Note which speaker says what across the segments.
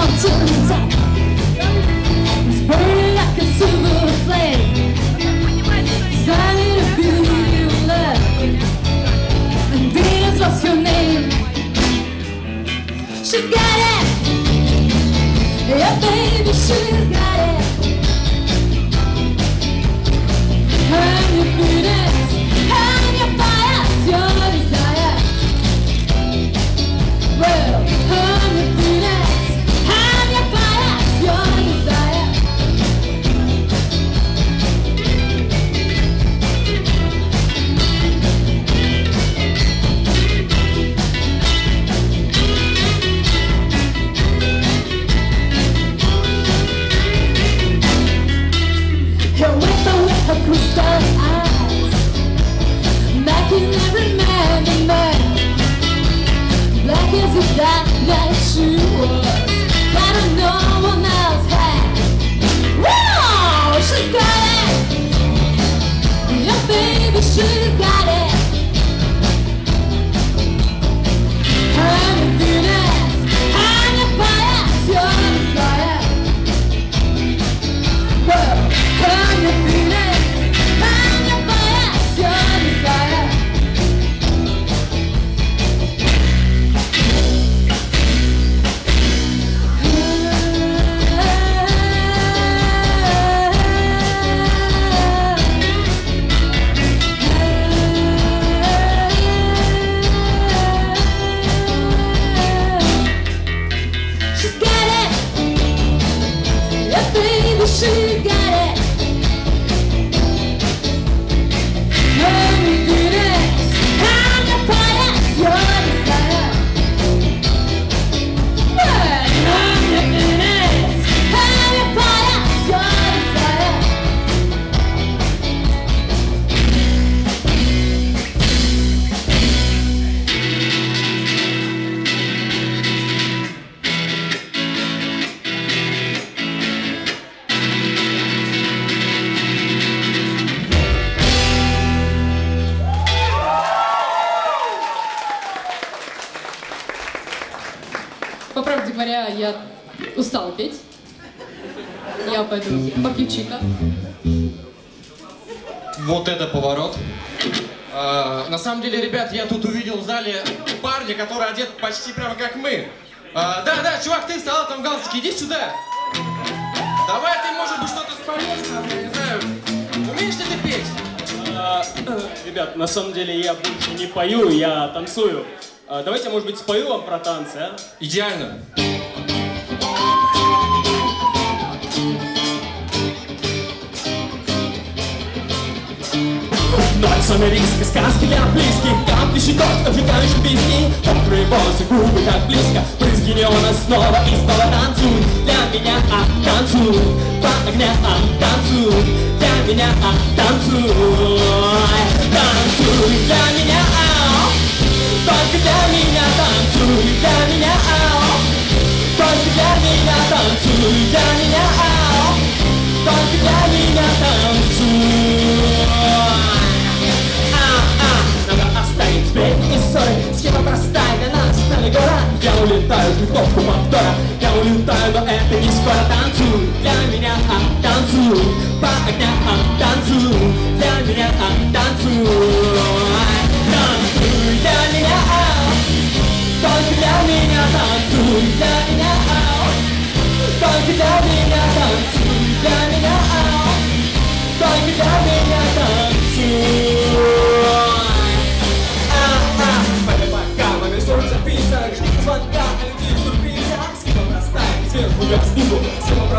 Speaker 1: come on to the top. It's burning like a silver of beauty love. Venus, what's your name? She's got it. Yeah, baby, that night she was, that no one else had. Whoa, she's got it. Baby, she's got.
Speaker 2: Говоря, я устала петь. Я пойду попью чика.
Speaker 3: Вот это поворот. А, на самом деле, ребят, я тут увидел в зале парня, который одет почти прямо как мы. А, да, да, чувак, ты стал там галстуке, иди сюда. Давай ты, может быть, что-то споешь, там, я не знаю. Умеешь ли ты петь?
Speaker 4: А, Ребят, на самом деле я больше не пою, я танцую. А, Давайте, может быть, спою вам про танцы, а?
Speaker 3: Идеально.
Speaker 4: Ночь сумерийской сказки для близких. Капли щекот, обжигающие песни Мокрые волосы, губы так близко. Брызги неона снова и снова танцуй Для меня, а, танцуй По огня, а, танцуй. Для меня, а, танцуй Танцуй. Для меня, а Только для меня танцуй. Для меня, а Только для меня танцуй. Для меня, Я улетаю в меховку мотора Я улетаю, но это не скоро. Танцуй для меня, а танцуй. По огня, а танцуй Для меня, а танцуй. Танцуй для меня, а Только для меня танцуй Для меня, а Только Для меня, а Только для меня
Speaker 3: jak z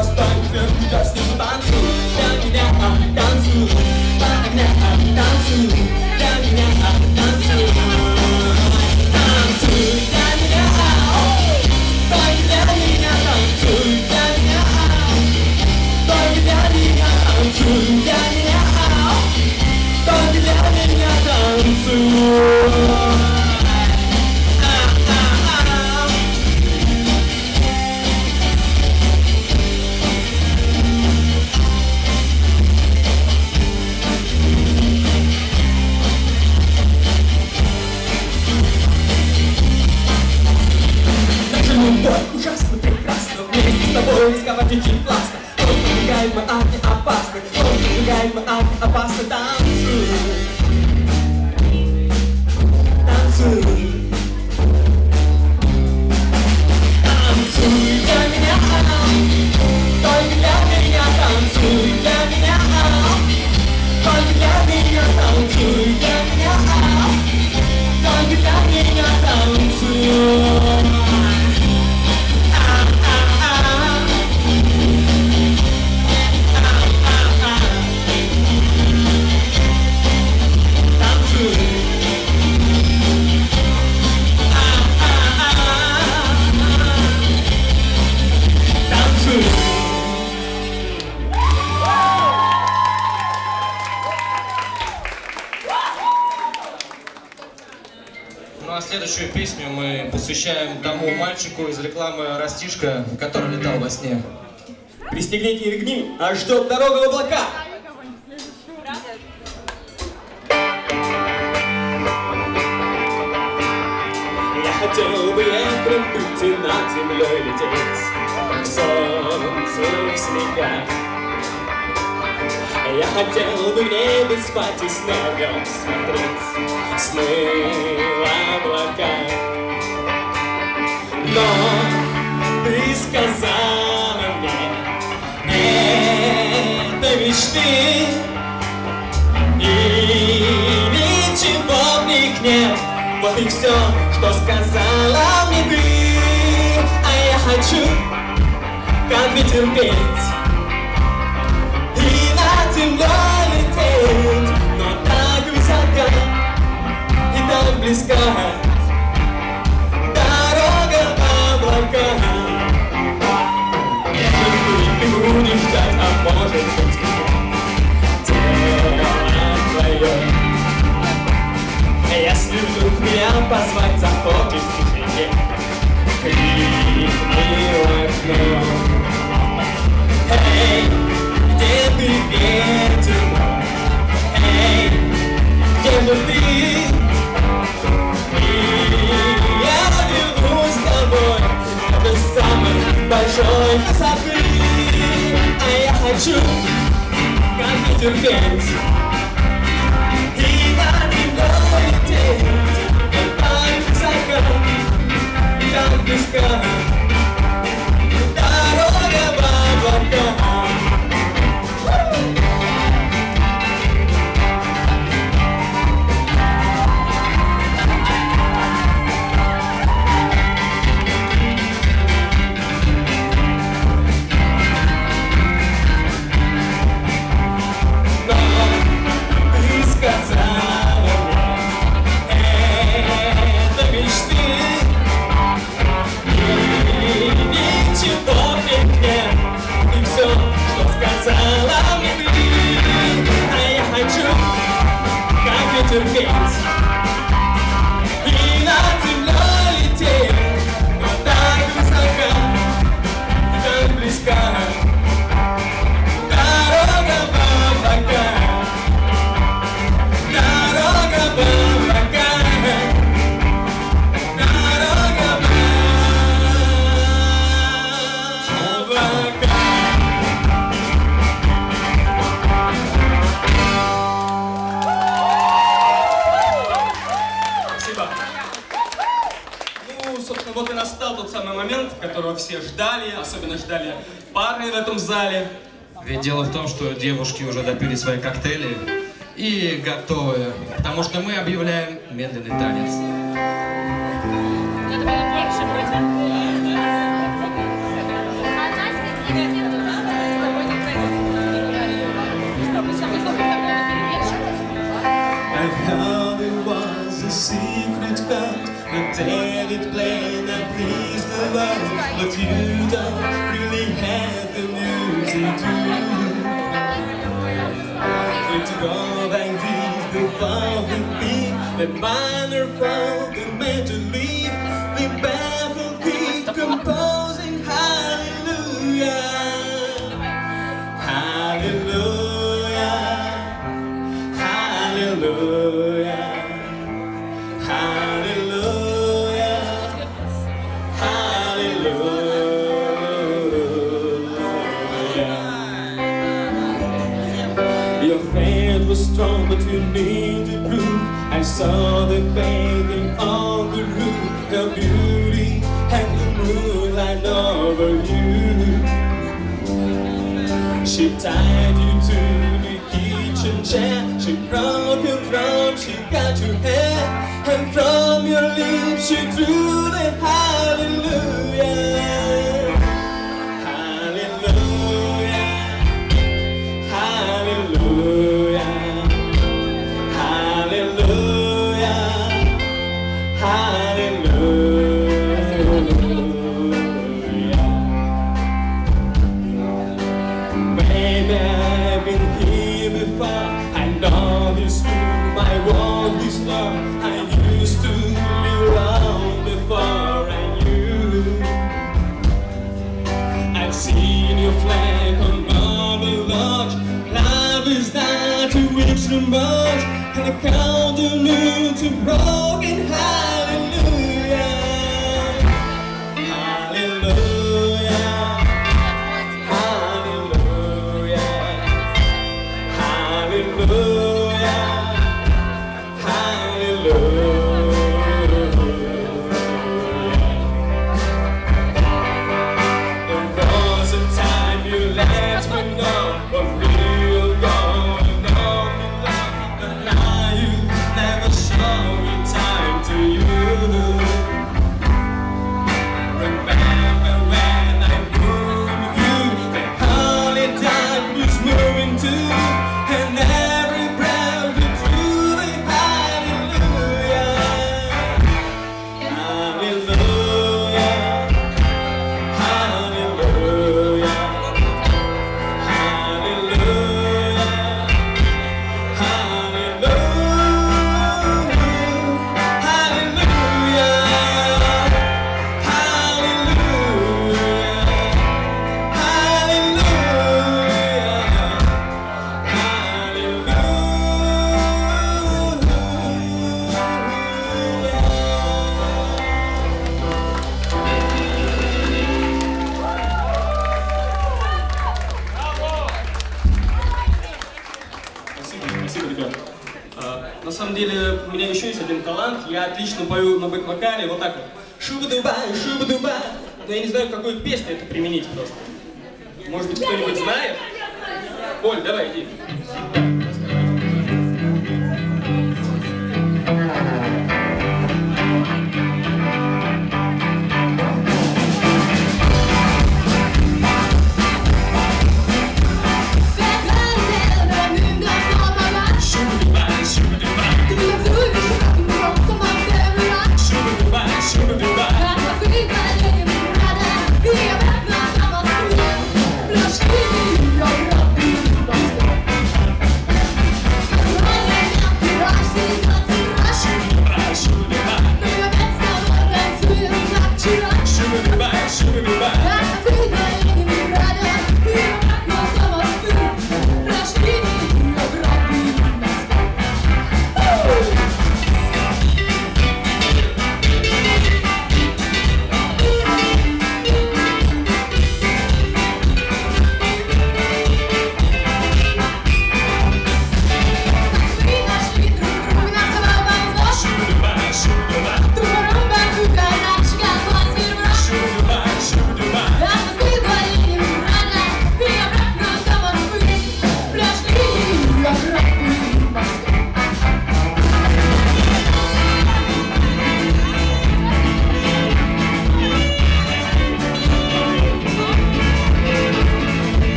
Speaker 3: следующую песню мы посвящаем тому мальчику из рекламы «Растишка», который летал во сне.
Speaker 4: Пристегните ремни, а ждет дорога в облака. Я хотел бы ветром быть и над землей лететь К солнцу в снегах Я хотел бы в спать и о нем смотреть Сны в облаках Но ты сказала мне Это мечты И ничего в них нет Вот и все, что сказала мне ты. А я хочу, как ветер петь позвать захочешь в тишине Крикни в окно Эй, где ты, ветер мой? Эй, где же ты? И я вернусь с тобой До самой большой высоты А я хочу, как ветер петь и особенно ждали парни в этом зале.
Speaker 3: Ведь дело в том, что девушки уже допили свои коктейли и готовы, потому что мы объявляем медленный танец.
Speaker 2: Надо было больше.
Speaker 4: I it was a secret code But then it played But you don't really have the music to you to go back is the following thing That minor fault, the major the bad I saw the bathing on the roof, the beauty and the moonlight over you. She tied you to the kitchen chair. She broke your throat, she got your hair, and from your lips she drew the hallelujah. Hallelujah. And I count new to broken hallelujah. Спасибо. А, на самом деле, у меня еще есть один талант. Я отлично пою на бэк-вокале, вот так вот. Шуба-дуба, шуба-дуба. Но я не знаю, в какой песне это применить просто. Может быть, кто-нибудь знает? Оль, давай, иди.